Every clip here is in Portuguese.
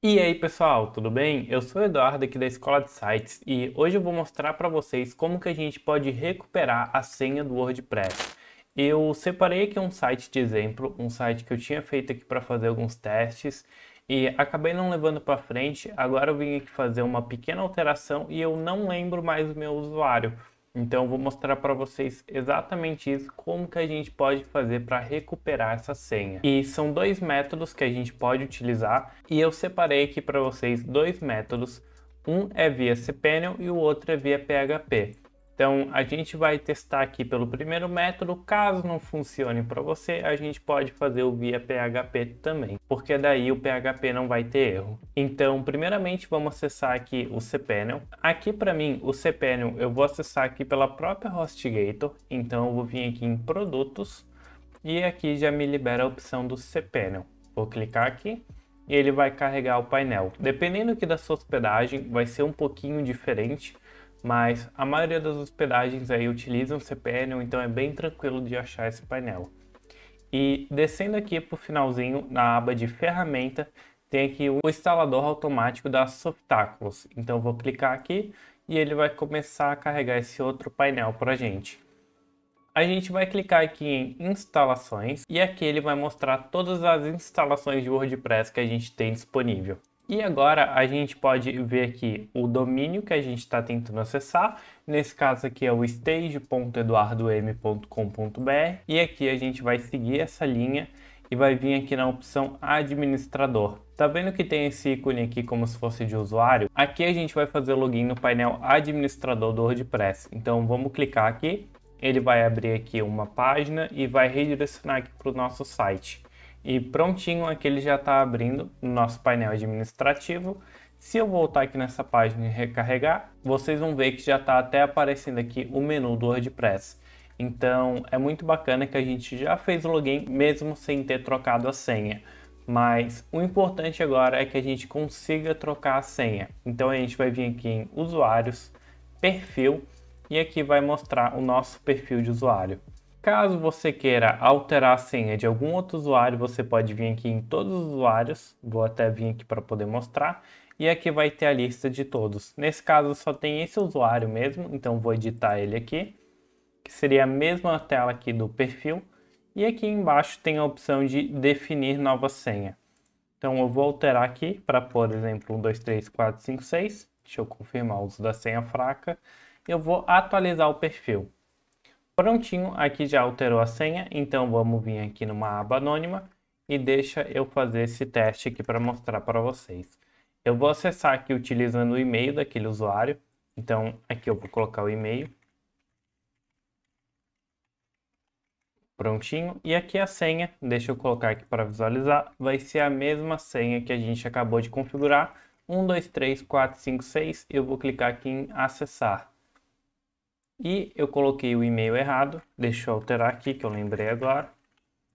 E aí pessoal, tudo bem? Eu sou o Eduardo aqui da Escola de Sites e hoje eu vou mostrar para vocês como que a gente pode recuperar a senha do WordPress. Eu separei aqui um site de exemplo, um site que eu tinha feito aqui para fazer alguns testes e acabei não levando para frente, agora eu vim aqui fazer uma pequena alteração e eu não lembro mais o meu usuário. Então vou mostrar para vocês exatamente isso, como que a gente pode fazer para recuperar essa senha. E são dois métodos que a gente pode utilizar e eu separei aqui para vocês dois métodos. Um é via cPanel e o outro é via PHP. Então a gente vai testar aqui pelo primeiro método, caso não funcione para você, a gente pode fazer o via PHP também, porque daí o PHP não vai ter erro. Então primeiramente vamos acessar aqui o cPanel. Aqui para mim o cPanel eu vou acessar aqui pela própria HostGator, então eu vou vir aqui em produtos e aqui já me libera a opção do cPanel. Vou clicar aqui e ele vai carregar o painel. Dependendo aqui da sua hospedagem vai ser um pouquinho diferente, mas a maioria das hospedagens aí utilizam cPanel, então é bem tranquilo de achar esse painel. E descendo aqui para o finalzinho, na aba de ferramenta, tem aqui o instalador automático da Softaculous. Então vou clicar aqui e ele vai começar a carregar esse outro painel para a gente. A gente vai clicar aqui em instalações e aqui ele vai mostrar todas as instalações de WordPress que a gente tem disponível. E agora a gente pode ver aqui o domínio que a gente está tentando acessar. Nesse caso aqui é o stage.eduardom.com.br e aqui a gente vai seguir essa linha e vai vir aqui na opção administrador. Tá vendo que tem esse ícone aqui como se fosse de usuário? Aqui a gente vai fazer login no painel administrador do WordPress. Então vamos clicar aqui, ele vai abrir aqui uma página e vai redirecionar aqui para o nosso site. E prontinho aqui ele já está abrindo no nosso painel administrativo. Se eu voltar aqui nessa página e recarregar, vocês vão ver que já está até aparecendo aqui o menu do WordPress. Então é muito bacana que a gente já fez o login mesmo sem ter trocado a senha. Mas o importante agora é que a gente consiga trocar a senha. Então a gente vai vir aqui em usuários, perfil e aqui vai mostrar o nosso perfil de usuário. Caso você queira alterar a senha de algum outro usuário, você pode vir aqui em todos os usuários, vou até vir aqui para poder mostrar, e aqui vai ter a lista de todos. Nesse caso só tem esse usuário mesmo, então vou editar ele aqui, que seria a mesma tela aqui do perfil, e aqui embaixo tem a opção de definir nova senha. Então eu vou alterar aqui para, por exemplo, 1, 2, 3, 4, 5, 6, deixa eu confirmar o uso da senha fraca, eu vou atualizar o perfil. Prontinho, aqui já alterou a senha, então vamos vir aqui numa aba anônima e deixa eu fazer esse teste aqui para mostrar para vocês. Eu vou acessar aqui utilizando o e-mail daquele usuário, então aqui eu vou colocar o e-mail. Prontinho, e aqui a senha, deixa eu colocar aqui para visualizar, vai ser a mesma senha que a gente acabou de configurar, 1, 2, 3, 4, 5, 6, eu vou clicar aqui em acessar. E eu coloquei o e-mail errado, deixa eu alterar aqui que eu lembrei agora.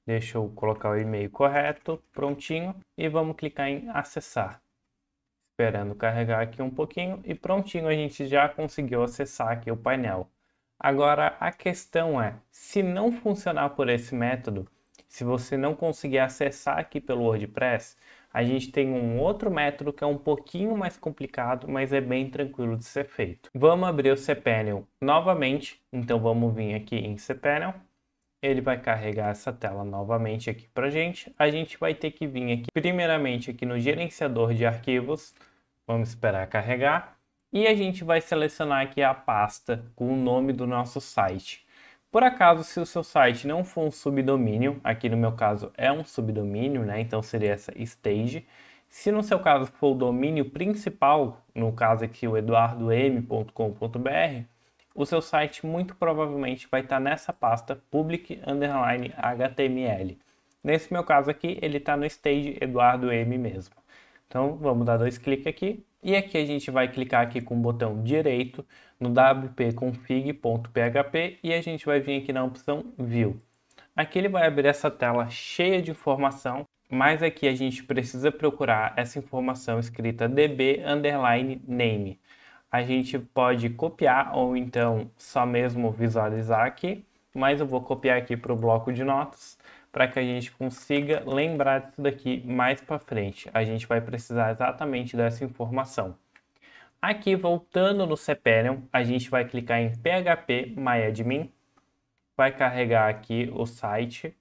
Deixa eu colocar o e-mail correto, prontinho, e vamos clicar em acessar. Esperando carregar aqui um pouquinho e prontinho, a gente já conseguiu acessar aqui o painel. Agora a questão é, se não funcionar por esse método, se você não conseguir acessar aqui pelo WordPress, a gente tem um outro método que é um pouquinho mais complicado, mas é bem tranquilo de ser feito. Vamos abrir o cPanel novamente, então vamos vir aqui em cPanel, ele vai carregar essa tela novamente aqui para gente. A gente vai ter que vir aqui, primeiramente aqui no gerenciador de arquivos, vamos esperar carregar, e a gente vai selecionar aqui a pasta com o nome do nosso site. Por acaso, se o seu site não for um subdomínio, aqui no meu caso é um subdomínio, né? Então seria essa stage. Se no seu caso for o domínio principal, no caso aqui o eduardom.com.br, o seu site muito provavelmente vai estar nessa pasta public underline html. Nesse meu caso aqui, ele está no stage eduardo m mesmo. Então vamos dar dois cliques aqui e aqui a gente vai clicar aqui com o botão direito no wp-config.php e a gente vai vir aqui na opção View. Aqui ele vai abrir essa tela cheia de informação, mas aqui a gente precisa procurar essa informação escrita db underline name. A gente pode copiar ou então só mesmo visualizar aqui, mas eu vou copiar aqui para o bloco de notas para que a gente consiga lembrar disso daqui mais para frente. A gente vai precisar exatamente dessa informação. Aqui, voltando no Cepelium, a gente vai clicar em PHP MyAdmin, vai carregar aqui o site.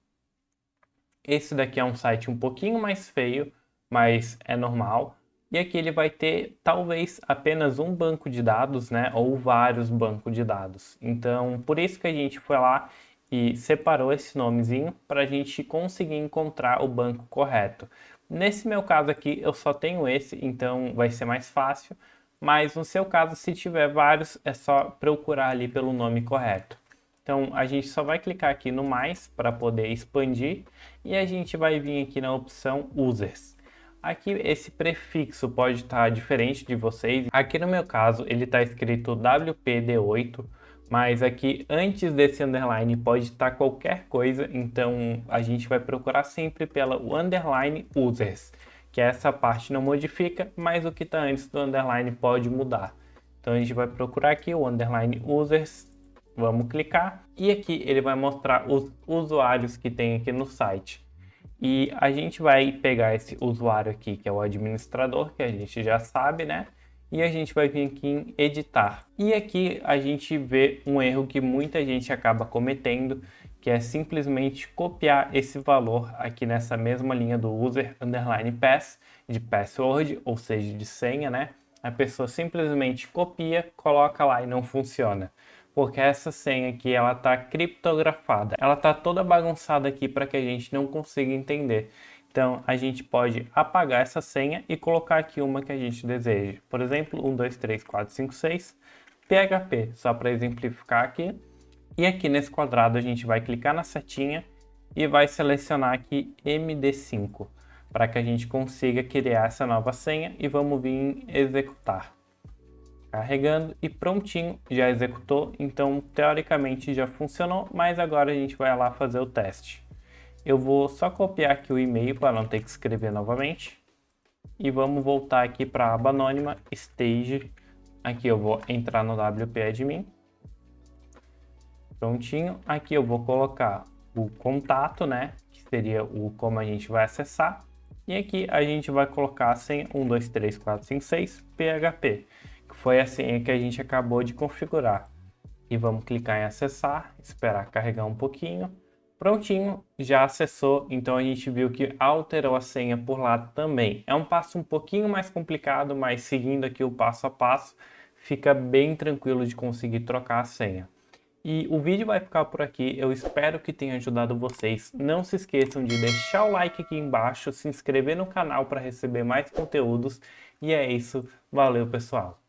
Esse daqui é um site um pouquinho mais feio, mas é normal. E aqui ele vai ter talvez apenas um banco de dados, né, ou vários bancos de dados. Então, por isso que a gente foi lá e separou esse nomezinho para a gente conseguir encontrar o banco correto. Nesse meu caso aqui, eu só tenho esse, então vai ser mais fácil. Mas no seu caso, se tiver vários, é só procurar ali pelo nome correto. Então a gente só vai clicar aqui no mais para poder expandir e a gente vai vir aqui na opção users. Aqui esse prefixo pode estar diferente de vocês. Aqui no meu caso ele está escrito WPD8 mas aqui antes desse underline pode estar qualquer coisa, então a gente vai procurar sempre pela underline users, que essa parte não modifica, mas o que está antes do underline pode mudar. Então a gente vai procurar aqui o underline users, vamos clicar e aqui ele vai mostrar os usuários que tem aqui no site. E a gente vai pegar esse usuário aqui, que é o administrador, que a gente já sabe, né? E a gente vai vir aqui em editar. E aqui a gente vê um erro que muita gente acaba cometendo, que é simplesmente copiar esse valor aqui nessa mesma linha do user underline pass de password, ou seja, de senha, né? A pessoa simplesmente copia, coloca lá e não funciona. Porque essa senha aqui ela tá criptografada. Ela tá toda bagunçada aqui para que a gente não consiga entender. Então, a gente pode apagar essa senha e colocar aqui uma que a gente deseja. Por exemplo, 1, 2, 3, 4, 5, 6, PHP, só para exemplificar aqui. E aqui nesse quadrado a gente vai clicar na setinha e vai selecionar aqui MD5 para que a gente consiga criar essa nova senha e vamos vir em executar. Carregando e prontinho, já executou, então teoricamente já funcionou, mas agora a gente vai lá fazer o teste. Eu vou só copiar aqui o e-mail para não ter que escrever novamente. E vamos voltar aqui para a aba anônima, Stage. Aqui eu vou entrar no WP Admin. Prontinho. Aqui eu vou colocar o contato, né? Que seria o como a gente vai acessar. E aqui a gente vai colocar a senha 123456 PHP, que foi a senha que a gente acabou de configurar. E vamos clicar em acessar, esperar carregar um pouquinho. Prontinho, já acessou, então a gente viu que alterou a senha por lá também. É um passo um pouquinho mais complicado, mas seguindo aqui o passo a passo, fica bem tranquilo de conseguir trocar a senha. E o vídeo vai ficar por aqui, eu espero que tenha ajudado vocês. Não se esqueçam de deixar o like aqui embaixo, se inscrever no canal para receber mais conteúdos. E é isso, valeu pessoal!